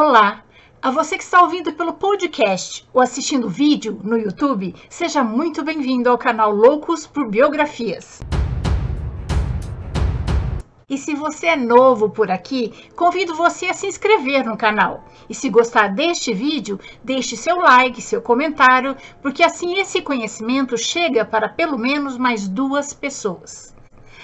Olá! A você que está ouvindo pelo podcast ou assistindo vídeo no YouTube, seja muito bem-vindo ao canal Loucos por Biografias. E se você é novo por aqui, convido você a se inscrever no canal. E se gostar deste vídeo, deixe seu like, seu comentário, porque assim esse conhecimento chega para pelo menos mais duas pessoas.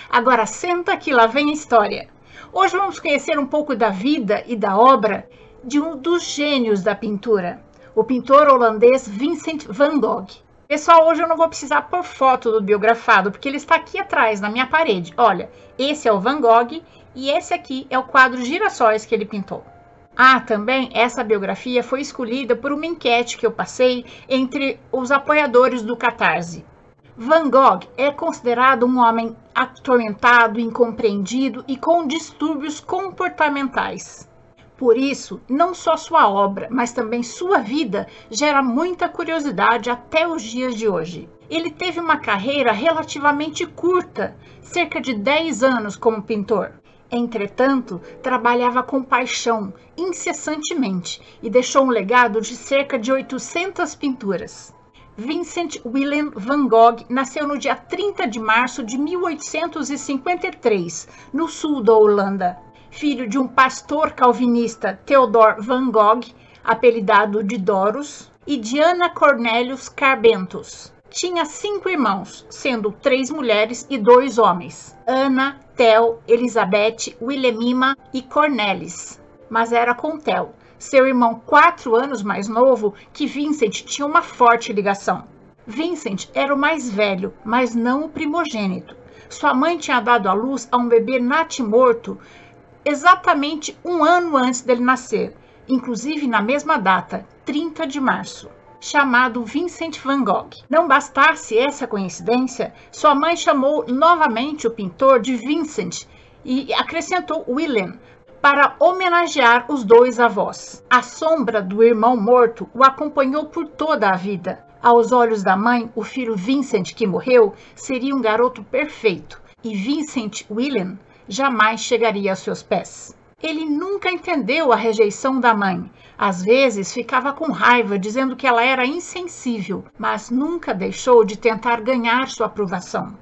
Agora senta que lá vem a história. Hoje vamos conhecer um pouco da vida e da obra de um dos gênios da pintura, o pintor holandês Vincent van Gogh. Pessoal, hoje eu não vou precisar pôr foto do biografado, porque ele está aqui atrás, na minha parede. Olha, esse é o Van Gogh e esse aqui é o quadro Girassóis que ele pintou. Ah, também essa biografia foi escolhida por uma enquete que eu passei entre os apoiadores do Catarse. Van Gogh é considerado um homem atormentado, incompreendido e com distúrbios comportamentais. Por isso, não só sua obra, mas também sua vida gera muita curiosidade até os dias de hoje. Ele teve uma carreira relativamente curta, cerca de 10 anos como pintor. Entretanto, trabalhava com paixão, incessantemente, e deixou um legado de cerca de 800 pinturas. Vincent Willem van Gogh nasceu no dia 30 de março de 1853, no sul da Holanda filho de um pastor calvinista Theodor van Gogh, apelidado de Doros, e de Ana Cornelius Carbentus. Tinha cinco irmãos, sendo três mulheres e dois homens: Ana, Theo, Elizabeth, Wilhelmina e Cornelis. Mas era com Theo, seu irmão quatro anos mais novo, que Vincent tinha uma forte ligação. Vincent era o mais velho, mas não o primogênito. Sua mãe tinha dado à luz a um bebê natimorto exatamente um ano antes dele nascer, inclusive na mesma data, 30 de março, chamado Vincent van Gogh. Não bastasse essa coincidência, sua mãe chamou novamente o pintor de Vincent e acrescentou Willem para homenagear os dois avós. A sombra do irmão morto o acompanhou por toda a vida. Aos olhos da mãe, o filho Vincent que morreu seria um garoto perfeito, e Vincent Willem jamais chegaria aos seus pés. Ele nunca entendeu a rejeição da mãe. Às vezes ficava com raiva, dizendo que ela era insensível, mas nunca deixou de tentar ganhar sua aprovação.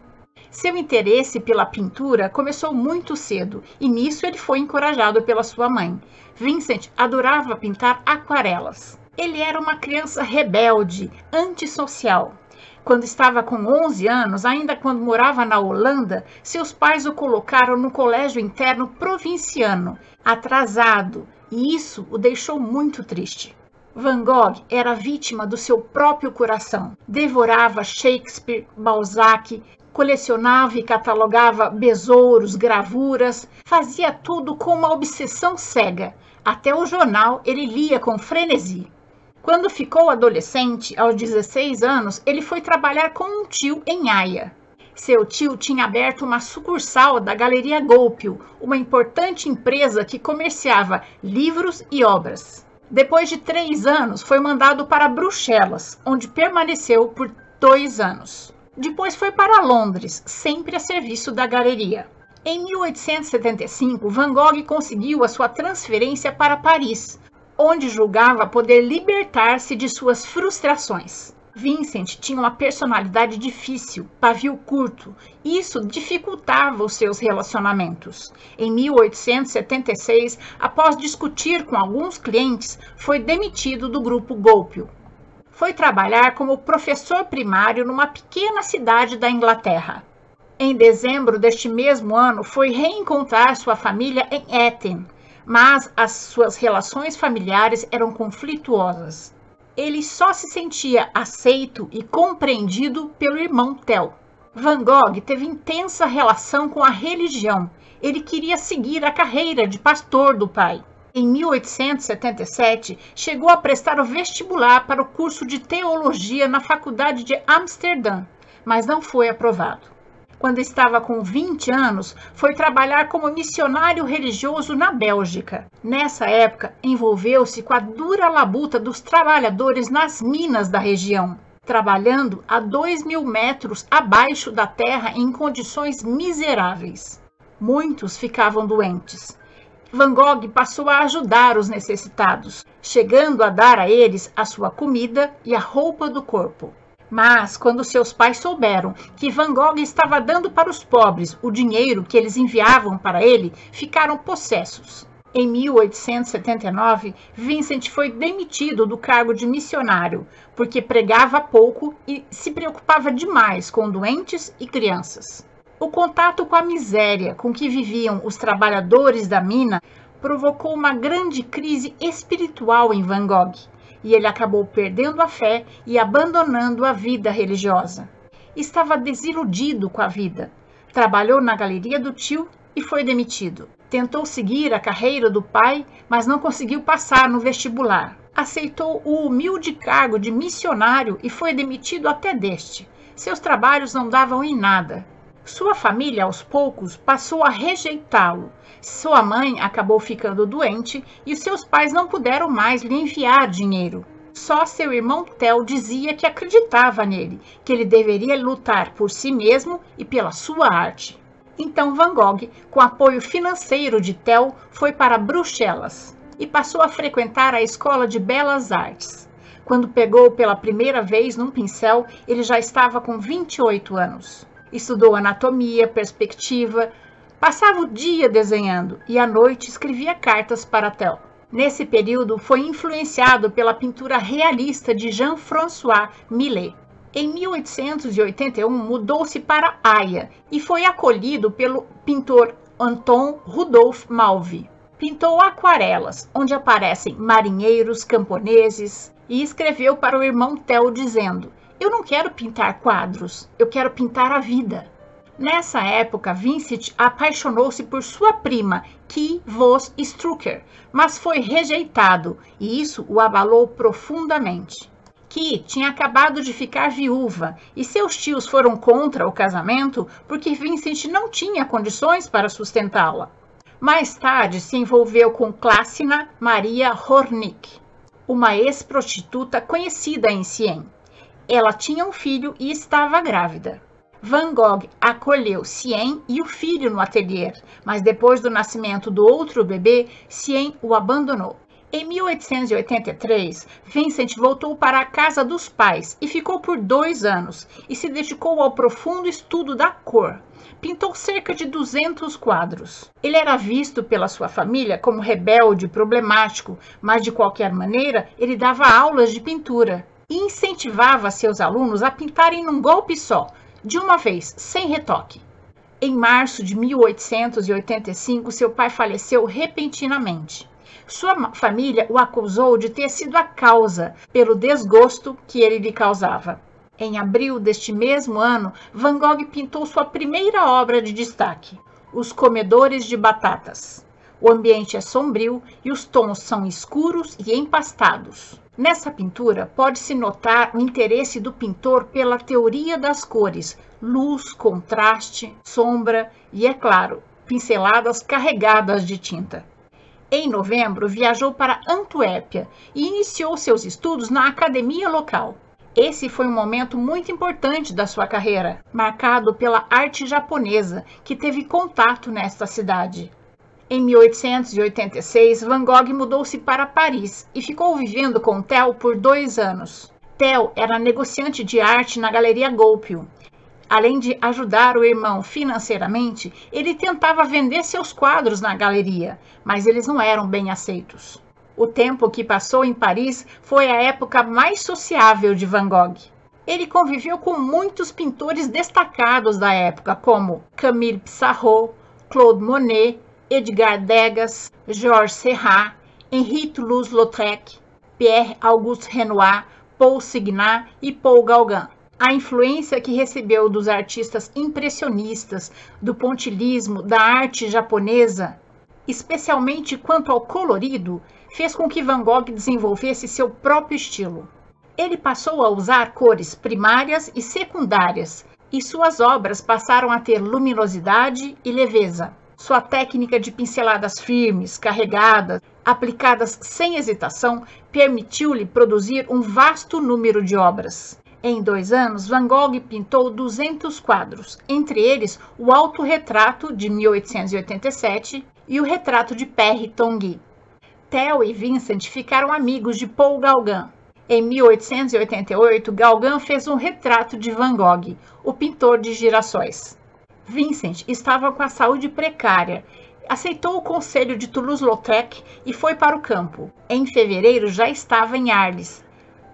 Seu interesse pela pintura começou muito cedo e nisso ele foi encorajado pela sua mãe. Vincent adorava pintar aquarelas. Ele era uma criança rebelde, antissocial. Quando estava com 11 anos, ainda quando morava na Holanda, seus pais o colocaram no colégio interno provinciano, atrasado, e isso o deixou muito triste. Van Gogh era vítima do seu próprio coração. Devorava Shakespeare, Balzac, colecionava e catalogava besouros, gravuras, fazia tudo com uma obsessão cega. Até o jornal ele lia com frenesi. Quando ficou adolescente, aos 16 anos, ele foi trabalhar com um tio em Haia. Seu tio tinha aberto uma sucursal da Galeria Golpio, uma importante empresa que comerciava livros e obras. Depois de três anos, foi mandado para Bruxelas, onde permaneceu por dois anos. Depois foi para Londres, sempre a serviço da galeria. Em 1875, Van Gogh conseguiu a sua transferência para Paris, onde julgava poder libertar-se de suas frustrações. Vincent tinha uma personalidade difícil, pavio curto, e isso dificultava os seus relacionamentos. Em 1876, após discutir com alguns clientes, foi demitido do grupo Golpio. Foi trabalhar como professor primário numa pequena cidade da Inglaterra. Em dezembro deste mesmo ano, foi reencontrar sua família em Etten, mas as suas relações familiares eram conflituosas. Ele só se sentia aceito e compreendido pelo irmão Theo. Van Gogh teve intensa relação com a religião. Ele queria seguir a carreira de pastor do pai. Em 1877, chegou a prestar o vestibular para o curso de teologia na Faculdade de Amsterdã, mas não foi aprovado quando estava com 20 anos, foi trabalhar como missionário religioso na Bélgica. Nessa época, envolveu-se com a dura labuta dos trabalhadores nas minas da região, trabalhando a 2 mil metros abaixo da terra em condições miseráveis. Muitos ficavam doentes. Van Gogh passou a ajudar os necessitados, chegando a dar a eles a sua comida e a roupa do corpo. Mas, quando seus pais souberam que Van Gogh estava dando para os pobres o dinheiro que eles enviavam para ele, ficaram possessos. Em 1879, Vincent foi demitido do cargo de missionário, porque pregava pouco e se preocupava demais com doentes e crianças. O contato com a miséria com que viviam os trabalhadores da mina provocou uma grande crise espiritual em Van Gogh e ele acabou perdendo a fé e abandonando a vida religiosa. Estava desiludido com a vida. Trabalhou na galeria do tio e foi demitido. Tentou seguir a carreira do pai, mas não conseguiu passar no vestibular. Aceitou o humilde cargo de missionário e foi demitido até deste. Seus trabalhos não davam em nada. Sua família, aos poucos, passou a rejeitá-lo sua mãe acabou ficando doente e seus pais não puderam mais lhe enviar dinheiro. Só seu irmão Theo dizia que acreditava nele, que ele deveria lutar por si mesmo e pela sua arte. Então Van Gogh, com apoio financeiro de Theo, foi para Bruxelas e passou a frequentar a Escola de Belas Artes. Quando pegou pela primeira vez num pincel, ele já estava com 28 anos. Estudou anatomia, perspectiva, Passava o dia desenhando e à noite escrevia cartas para Theo. Nesse período, foi influenciado pela pintura realista de Jean-François Millet. Em 1881, mudou-se para Haia e foi acolhido pelo pintor Anton Rudolf Malvi. Pintou aquarelas, onde aparecem marinheiros, camponeses, e escreveu para o irmão Theo dizendo: Eu não quero pintar quadros, eu quero pintar a vida. Nessa época, Vincent apaixonou-se por sua prima, Ki Vos Strucker, mas foi rejeitado e isso o abalou profundamente. Ki tinha acabado de ficar viúva e seus tios foram contra o casamento porque Vincent não tinha condições para sustentá-la. Mais tarde se envolveu com Clássina Maria Hornick, uma ex-prostituta conhecida em Sien. Ela tinha um filho e estava grávida. Van Gogh acolheu Cien e o filho no ateliê, mas depois do nascimento do outro bebê, Cien o abandonou. Em 1883, Vincent voltou para a casa dos pais e ficou por dois anos e se dedicou ao profundo estudo da cor. Pintou cerca de 200 quadros. Ele era visto pela sua família como rebelde, problemático, mas de qualquer maneira ele dava aulas de pintura incentivava seus alunos a pintarem num golpe só, de uma vez, sem retoque. Em março de 1885, seu pai faleceu repentinamente. Sua família o acusou de ter sido a causa pelo desgosto que ele lhe causava. Em abril deste mesmo ano, Van Gogh pintou sua primeira obra de destaque, Os Comedores de Batatas. O ambiente é sombrio e os tons são escuros e empastados. Nessa pintura, pode-se notar o interesse do pintor pela teoria das cores, luz, contraste, sombra e, é claro, pinceladas carregadas de tinta. Em novembro, viajou para Antuérpia e iniciou seus estudos na academia local. Esse foi um momento muito importante da sua carreira, marcado pela arte japonesa, que teve contato nesta cidade. Em 1886, Van Gogh mudou-se para Paris e ficou vivendo com Theo por dois anos. Theo era negociante de arte na Galeria Goupil. Além de ajudar o irmão financeiramente, ele tentava vender seus quadros na galeria, mas eles não eram bem aceitos. O tempo que passou em Paris foi a época mais sociável de Van Gogh. Ele conviveu com muitos pintores destacados da época, como Camille Pissarro, Claude Monet Edgar Degas, Georges Serrat, Henri Toulouse-Lautrec, Pierre-Auguste Renoir, Paul Signat e Paul Gauguin. A influência que recebeu dos artistas impressionistas, do pontilismo, da arte japonesa, especialmente quanto ao colorido, fez com que Van Gogh desenvolvesse seu próprio estilo. Ele passou a usar cores primárias e secundárias, e suas obras passaram a ter luminosidade e leveza. Sua técnica de pinceladas firmes, carregadas, aplicadas sem hesitação, permitiu-lhe produzir um vasto número de obras. Em dois anos, Van Gogh pintou 200 quadros, entre eles o Autorretrato de 1887 e o retrato de Perry Tongi. Theo e Vincent ficaram amigos de Paul Gauguin. Em 1888, Gauguin fez um retrato de Van Gogh, o pintor de girassóis. Vincent estava com a saúde precária, aceitou o conselho de Toulouse-Lautrec e foi para o campo. Em fevereiro já estava em Arles,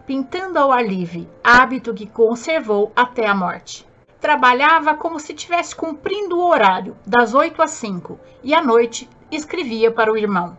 pintando ao ar livre, hábito que conservou até a morte. Trabalhava como se estivesse cumprindo o horário, das 8 às 5, e à noite escrevia para o irmão.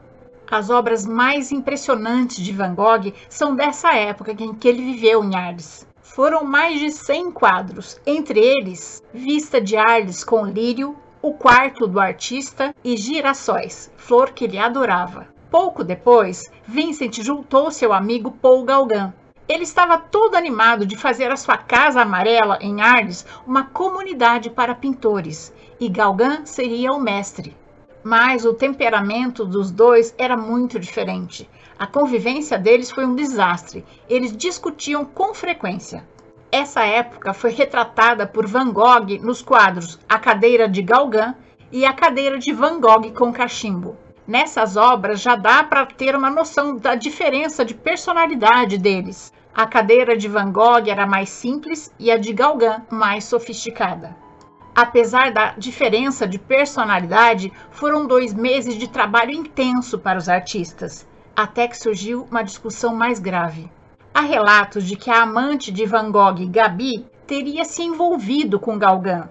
As obras mais impressionantes de Van Gogh são dessa época em que ele viveu em Arles. Foram mais de 100 quadros, entre eles Vista de Arles com lírio, O Quarto do Artista e Girassóis, flor que ele adorava. Pouco depois, Vincent juntou-se ao amigo Paul Gauguin. Ele estava todo animado de fazer a sua Casa Amarela, em Arles, uma comunidade para pintores, e Gauguin seria o mestre mas o temperamento dos dois era muito diferente. A convivência deles foi um desastre. Eles discutiam com frequência. Essa época foi retratada por Van Gogh nos quadros A Cadeira de Gauguin e A Cadeira de Van Gogh com Cachimbo. Nessas obras já dá para ter uma noção da diferença de personalidade deles. A cadeira de Van Gogh era mais simples e a de Gauguin mais sofisticada. Apesar da diferença de personalidade, foram dois meses de trabalho intenso para os artistas, até que surgiu uma discussão mais grave. Há relatos de que a amante de Van Gogh, Gabi, teria se envolvido com Gauguin.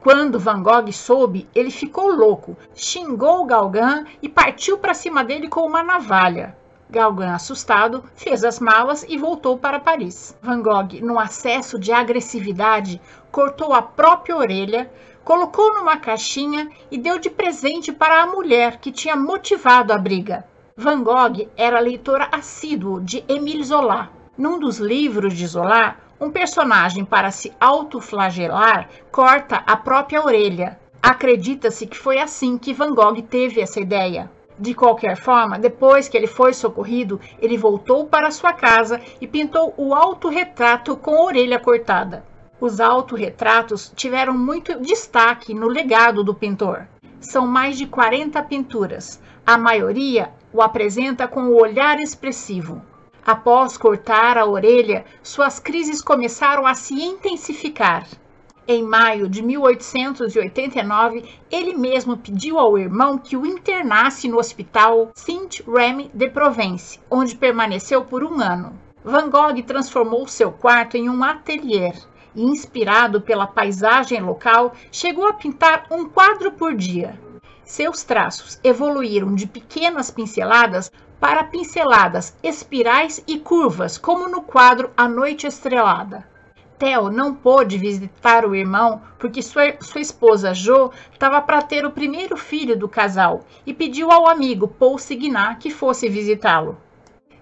Quando Van Gogh soube, ele ficou louco, xingou Gauguin e partiu para cima dele com uma navalha. Gauguin, assustado, fez as malas e voltou para Paris. Van Gogh, num acesso de agressividade, cortou a própria orelha, colocou numa caixinha e deu de presente para a mulher que tinha motivado a briga. Van Gogh era leitor assíduo de Émile Zola. Num dos livros de Zola, um personagem, para se autoflagelar, corta a própria orelha. Acredita-se que foi assim que Van Gogh teve essa ideia. De qualquer forma, depois que ele foi socorrido, ele voltou para sua casa e pintou o autorretrato com a orelha cortada. Os autorretratos tiveram muito destaque no legado do pintor. São mais de 40 pinturas. A maioria o apresenta com o olhar expressivo. Após cortar a orelha, suas crises começaram a se intensificar. Em maio de 1889, ele mesmo pediu ao irmão que o internasse no hospital Saint-Remy de Provence, onde permaneceu por um ano. Van Gogh transformou seu quarto em um ateliê e, inspirado pela paisagem local, chegou a pintar um quadro por dia. Seus traços evoluíram de pequenas pinceladas para pinceladas espirais e curvas, como no quadro A Noite Estrelada. Theo não pôde visitar o irmão porque sua, sua esposa Jo estava para ter o primeiro filho do casal e pediu ao amigo Paul Signar que fosse visitá-lo.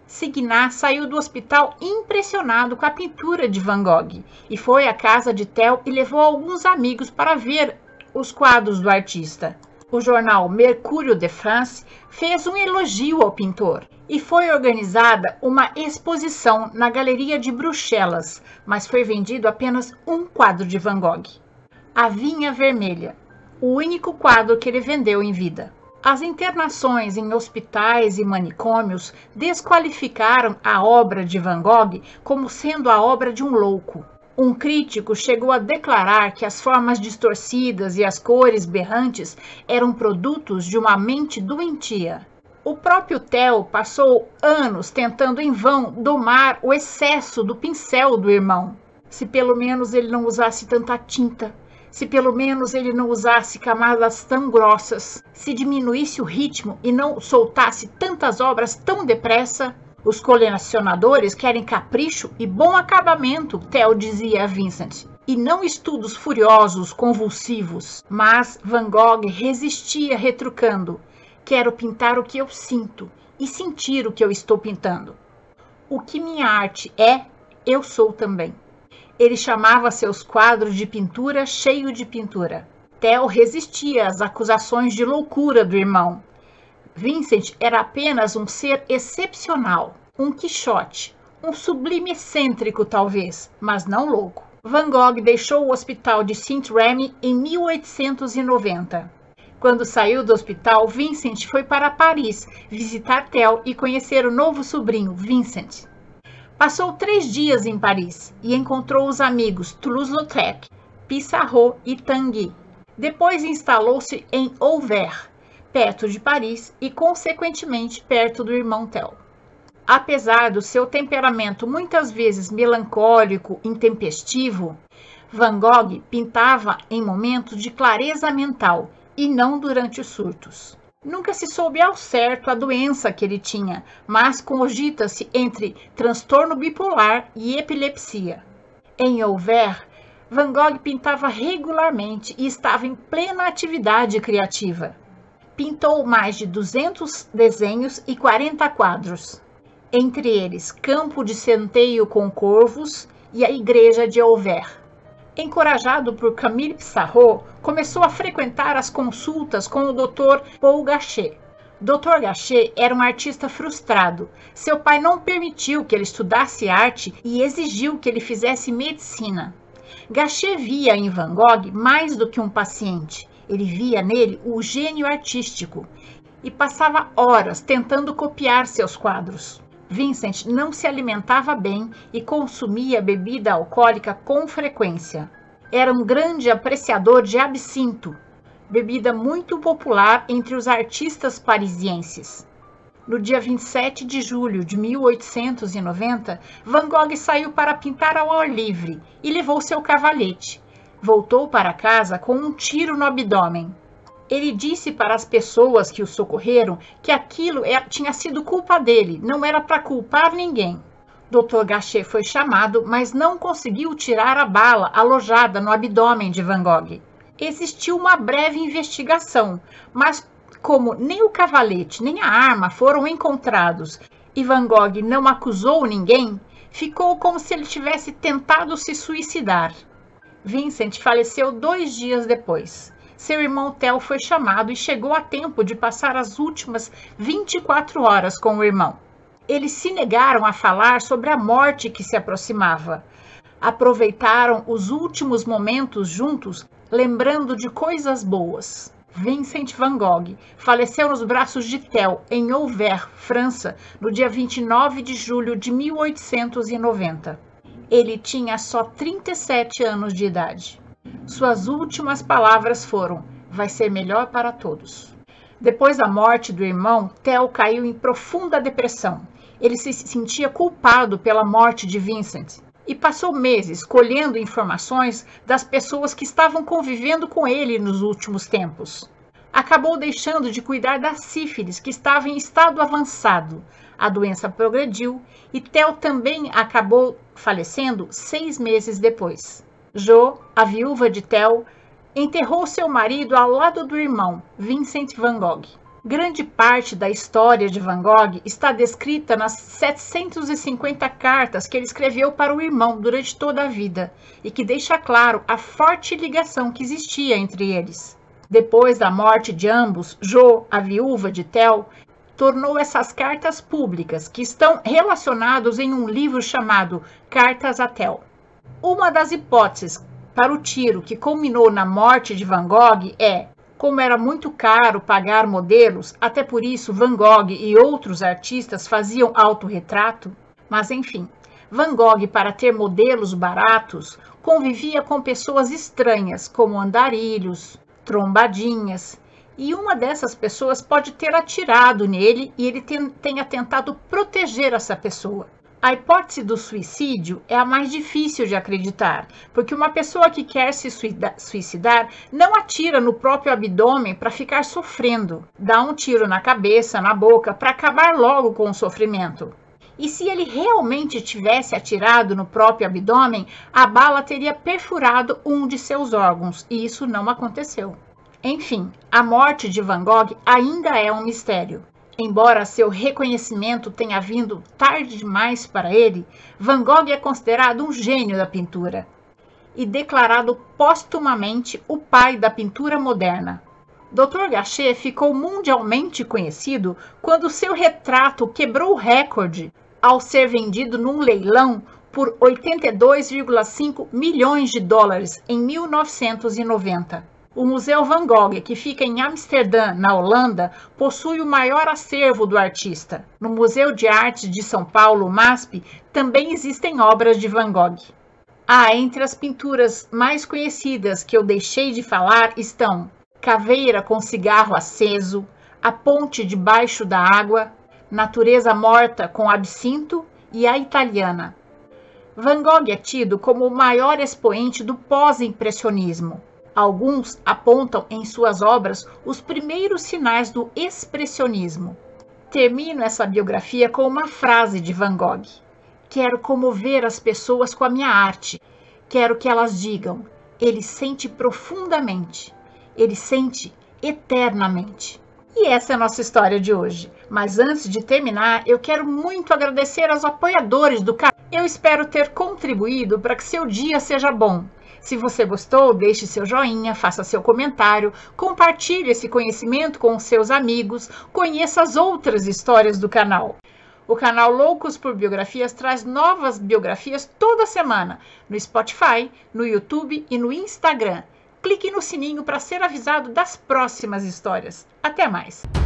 Signar saiu do hospital impressionado com a pintura de Van Gogh e foi à casa de Theo e levou alguns amigos para ver os quadros do artista. O jornal Mercúrio de France fez um elogio ao pintor e foi organizada uma exposição na Galeria de Bruxelas, mas foi vendido apenas um quadro de Van Gogh. A Vinha Vermelha, o único quadro que ele vendeu em vida. As internações em hospitais e manicômios desqualificaram a obra de Van Gogh como sendo a obra de um louco. Um crítico chegou a declarar que as formas distorcidas e as cores berrantes eram produtos de uma mente doentia. O próprio Theo passou anos tentando em vão domar o excesso do pincel do irmão. Se pelo menos ele não usasse tanta tinta, se pelo menos ele não usasse camadas tão grossas, se diminuísse o ritmo e não soltasse tantas obras tão depressa. Os colecionadores querem capricho e bom acabamento, Theo dizia a Vincent e não estudos furiosos, convulsivos. Mas Van Gogh resistia retrucando. Quero pintar o que eu sinto e sentir o que eu estou pintando. O que minha arte é, eu sou também. Ele chamava seus quadros de pintura cheio de pintura. Theo resistia às acusações de loucura do irmão. Vincent era apenas um ser excepcional, um Quixote, um sublime excêntrico talvez, mas não louco. Van Gogh deixou o hospital de Saint Remy em 1890. Quando saiu do hospital, Vincent foi para Paris visitar Theo e conhecer o novo sobrinho, Vincent. Passou três dias em Paris e encontrou os amigos Toulouse-Lautrec, Pissarro e Tanguy. Depois instalou-se em Auvers, perto de Paris e, consequentemente, perto do irmão Theo. Apesar do seu temperamento muitas vezes melancólico, intempestivo, Van Gogh pintava em momentos de clareza mental e não durante os surtos. Nunca se soube ao certo a doença que ele tinha, mas cogita-se entre transtorno bipolar e epilepsia. Em Auvers, Van Gogh pintava regularmente e estava em plena atividade criativa. Pintou mais de 200 desenhos e 40 quadros, entre eles Campo de Centeio com Corvos e a Igreja de Auvers. Encorajado por Camille Pissarro, começou a frequentar as consultas com o Dr. Paul Gachet. Dr. Gachet era um artista frustrado. Seu pai não permitiu que ele estudasse arte e exigiu que ele fizesse medicina. Gachet via em Van Gogh mais do que um paciente. Ele via nele o gênio artístico e passava horas tentando copiar seus quadros. Vincent não se alimentava bem e consumia bebida alcoólica com frequência. Era um grande apreciador de absinto, bebida muito popular entre os artistas parisienses. No dia 27 de julho de 1890, Van Gogh saiu para pintar ao ar livre e levou seu cavalete. Voltou para casa com um tiro no abdômen. Ele disse para as pessoas que o socorreram que aquilo é, tinha sido culpa dele, não era para culpar ninguém. Dr. Gachet foi chamado, mas não conseguiu tirar a bala alojada no abdômen de Van Gogh. Existiu uma breve investigação, mas como nem o cavalete nem a arma foram encontrados e Van Gogh não acusou ninguém, ficou como se ele tivesse tentado se suicidar. Vincent faleceu dois dias depois seu irmão Theo foi chamado e chegou a tempo de passar as últimas 24 horas com o irmão. Eles se negaram a falar sobre a morte que se aproximava. Aproveitaram os últimos momentos juntos, lembrando de coisas boas. Vincent van Gogh faleceu nos braços de Theo, em Auvers, França, no dia 29 de julho de 1890. Ele tinha só 37 anos de idade. Suas últimas palavras foram: vai ser melhor para todos. Depois da morte do irmão, Theo caiu em profunda depressão. Ele se sentia culpado pela morte de Vincent e passou meses colhendo informações das pessoas que estavam convivendo com ele nos últimos tempos. Acabou deixando de cuidar da sífilis, que estava em estado avançado. A doença progrediu e Theo também acabou falecendo seis meses depois. Jo, a viúva de Theo, enterrou seu marido ao lado do irmão, Vincent van Gogh. Grande parte da história de Van Gogh está descrita nas 750 cartas que ele escreveu para o irmão durante toda a vida e que deixa claro a forte ligação que existia entre eles. Depois da morte de ambos, Jo, a viúva de Theo, tornou essas cartas públicas, que estão relacionados em um livro chamado Cartas a Theo. Uma das hipóteses para o tiro que culminou na morte de Van Gogh é como era muito caro pagar modelos, até por isso Van Gogh e outros artistas faziam autorretrato. Mas enfim, Van Gogh, para ter modelos baratos, convivia com pessoas estranhas, como andarilhos, trombadinhas, e uma dessas pessoas pode ter atirado nele e ele tenha tentado proteger essa pessoa. A hipótese do suicídio é a mais difícil de acreditar, porque uma pessoa que quer se suicidar não atira no próprio abdômen para ficar sofrendo, dá um tiro na cabeça, na boca, para acabar logo com o sofrimento. E se ele realmente tivesse atirado no próprio abdômen, a bala teria perfurado um de seus órgãos, e isso não aconteceu. Enfim, a morte de Van Gogh ainda é um mistério. Embora seu reconhecimento tenha vindo tarde demais para ele, Van Gogh é considerado um gênio da pintura e declarado póstumamente o pai da pintura moderna. Dr. Gachet ficou mundialmente conhecido quando seu retrato quebrou o recorde ao ser vendido num leilão por 82,5 milhões de dólares em 1990. O Museu Van Gogh, que fica em Amsterdã, na Holanda, possui o maior acervo do artista. No Museu de Arte de São Paulo, MASP, também existem obras de Van Gogh. Ah, entre as pinturas mais conhecidas que eu deixei de falar estão Caveira com cigarro aceso, A Ponte debaixo da água, Natureza morta com absinto e A Italiana. Van Gogh é tido como o maior expoente do pós-impressionismo. Alguns apontam em suas obras os primeiros sinais do expressionismo. Termino essa biografia com uma frase de Van Gogh: Quero comover as pessoas com a minha arte. Quero que elas digam: ele sente profundamente, ele sente eternamente. E essa é a nossa história de hoje. Mas antes de terminar, eu quero muito agradecer aos apoiadores do canal. Eu espero ter contribuído para que seu dia seja bom. Se você gostou, deixe seu joinha, faça seu comentário, compartilhe esse conhecimento com seus amigos, conheça as outras histórias do canal. O canal Loucos por Biografias traz novas biografias toda semana no Spotify, no YouTube e no Instagram. Clique no sininho para ser avisado das próximas histórias. Até mais!